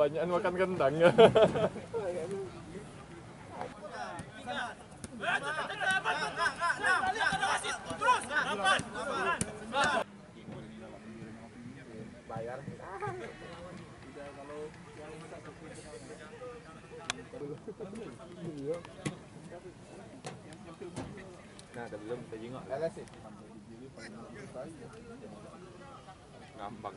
Banyak makan kentang. Nah, ada belum kita jengok. Gampang.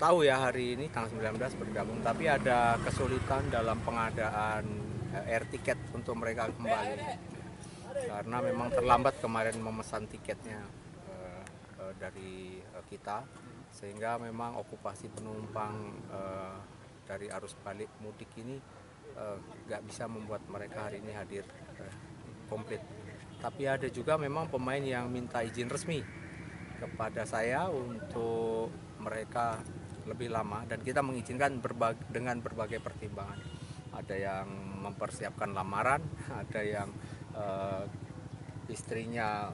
tahu ya hari ini tanggal 19 bergabung, tapi ada kesulitan dalam pengadaan eh, air tiket untuk mereka kembali. Karena memang terlambat kemarin memesan tiketnya eh, eh, dari eh, kita, sehingga memang okupasi penumpang eh, dari arus balik mudik ini nggak bisa membuat mereka hari ini hadir eh, komplit. Tapi ada juga memang pemain yang minta izin resmi kepada saya untuk mereka lebih lama dan kita mengizinkan berbag- dengan berbagai pertimbangan. Ada yang mempersiapkan lamaran, ada yang eh, istrinya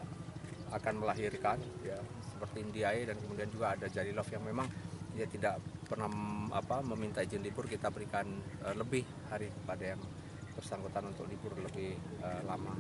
akan melahirkan, ya seperti Indiae dan kemudian juga ada Jarilov yang memang dia tidak pernah apa meminta izin libur kita berikan eh, lebih hari kepada yang bersangkutan untuk libur lebih eh, lama.